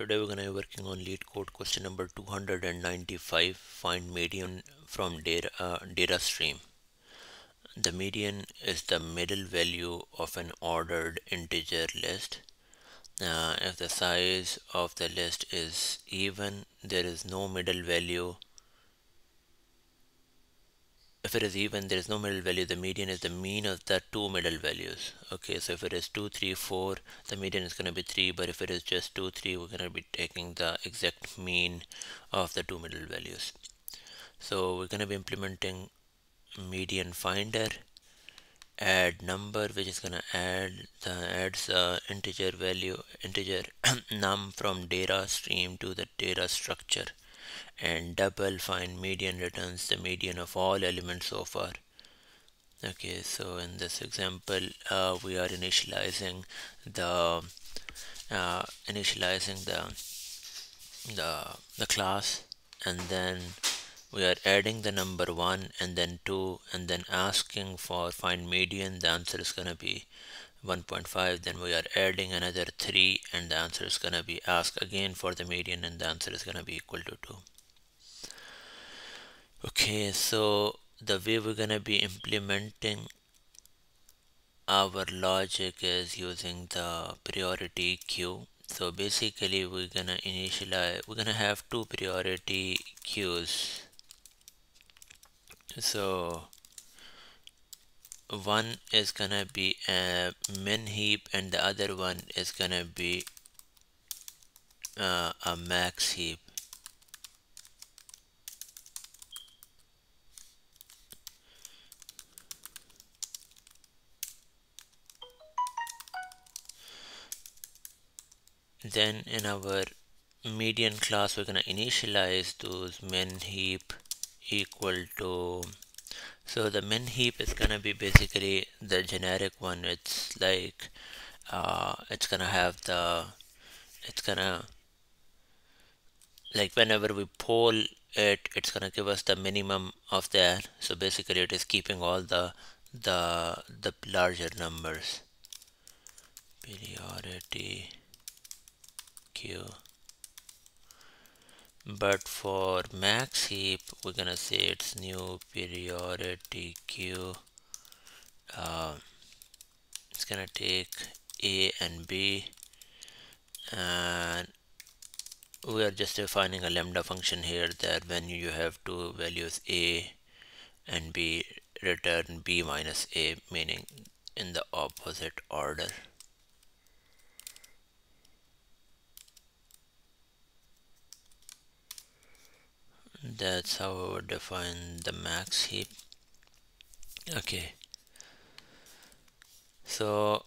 today we're going to be working on LeetCode question number 295 find median from data uh, data stream. The median is the middle value of an ordered integer list. Uh, if the size of the list is even there is no middle value if it is even there is no middle value the median is the mean of the two middle values. Okay so if it is 2 3 4 the median is going to be 3 but if it is just 2 3 we're going to be taking the exact mean of the two middle values. So we're going to be implementing median finder add number which is going to add the adds the integer value integer num from data stream to the data structure and double find median returns the median of all elements so far. Okay so in this example uh, we are initializing the uh, initializing the the the class and then we are adding the number one and then two and then asking for find median the answer is going to be 1.5 then we are adding another 3 and the answer is going to be ask again for the median and the answer is going to be equal to 2 okay so the way we're to be implementing our logic is using the priority queue so basically we're gonna initialize we're gonna have two priority queues so one is gonna be a min heap and the other one is gonna be uh, a max heap then in our median class we're going to initialize those min heap equal to so the min heap is going to be basically the generic one. It's like uh, it's gonna have the it's gonna like whenever we poll it it's gonna give us the minimum of that so basically it is keeping all the the the larger numbers. Priority but for max heap we're gonna say it's new priority queue uh, it's gonna take a and b. And we are just defining a lambda function here that when you have two values a and b return b minus a meaning in the opposite order that's how I would define the max heap okay. So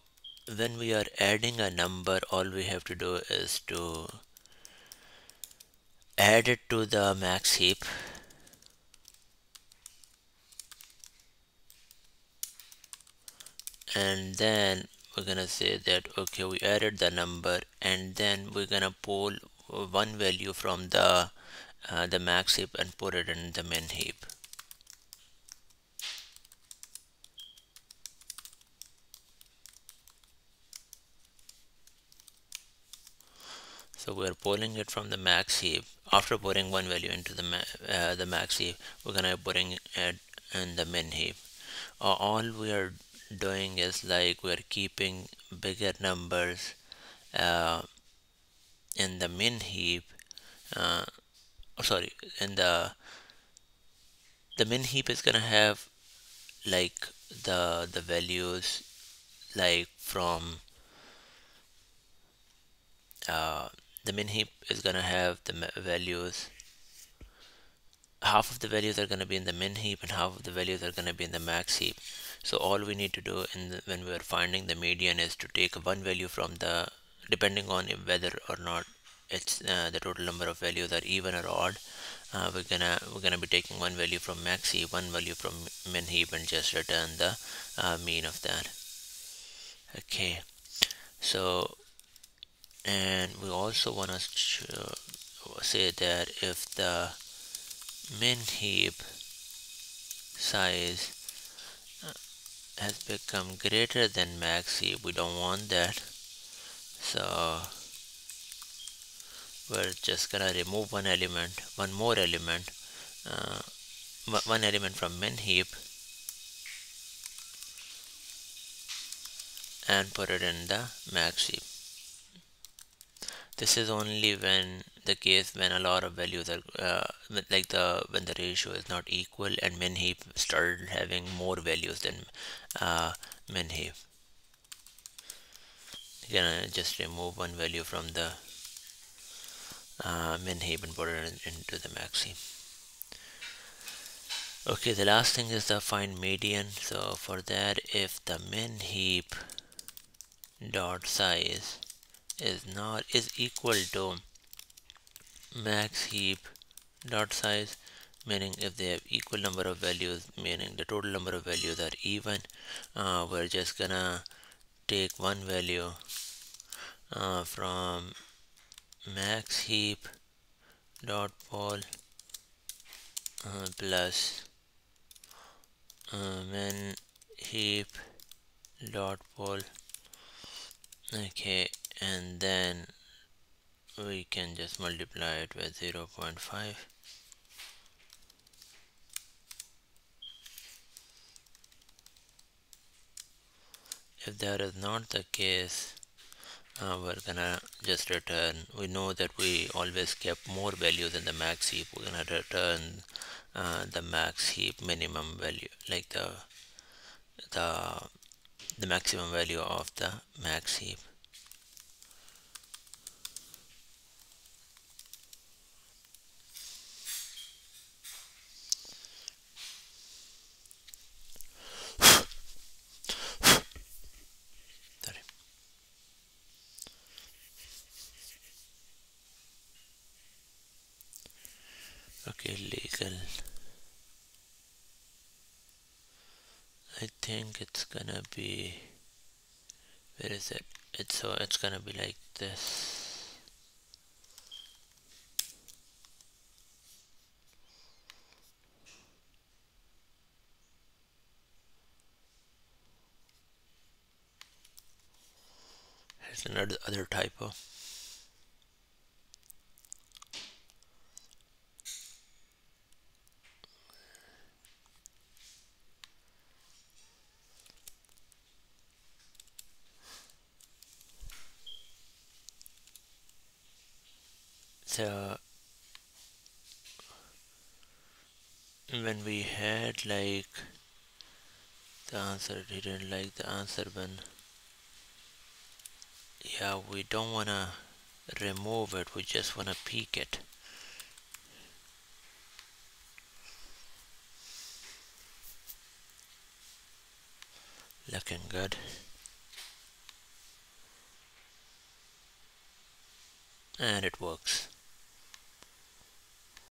when we are adding a number all we have to do is to add it to the max heap. And then we're gonna say that okay we added the number and then we're gonna pull one value from the uh, the max heap and put it in the min heap. So we're pulling it from the max heap. After putting one value into the ma uh, the max heap, we're gonna putting it in the min heap. Uh, all we are doing is like we're keeping bigger numbers uh, in the min heap uh, oh, sorry. And the the min heap is gonna have like the the values like from uh, the min heap is gonna have the values. Half of the values are to be in the min heap and half of the values are to be in the max heap. So all we need to do in the, when we are finding the median is to take one value from the depending on whether or not it's uh, the total number of values are even or odd. Uh, we're gonna we're gonna be taking one value from max heap one value from min heap and just return the uh, mean of that. Okay. So and we also want to say that if the min heap size uh, has become greater than max heap we don't want that. So we're just gonna remove one element one more element uh, one element from min heap and put it in the max heap. This is only when the case when a lot of values are uh, like the when the ratio is not equal and min heap started having more values than uh, min heap. Can just remove one value from the uh, min heap and put it into the max heap okay the last thing is the find median. So for that if the min heap dot size is not is equal to max heap dot size meaning if they have equal number of values meaning the total number of values are even uh, we're just gonna take one value uh, from max heap dot poll uh, plus um, and heap dot poll okay and then we can just multiply it with 0 0.5 if that is not the case uh, we're gonna just return. We know that we always kept more values in the max heap. We're gonna return uh, the max heap minimum value like the the the maximum value of the max heap okay legal. I think it's gonna be where is it? It's so it's gonna be like this. Here's another other typo so uh, when we had like the answer didn't like the answer when yeah we don't want to remove it we just want to peek it. Looking good. And it works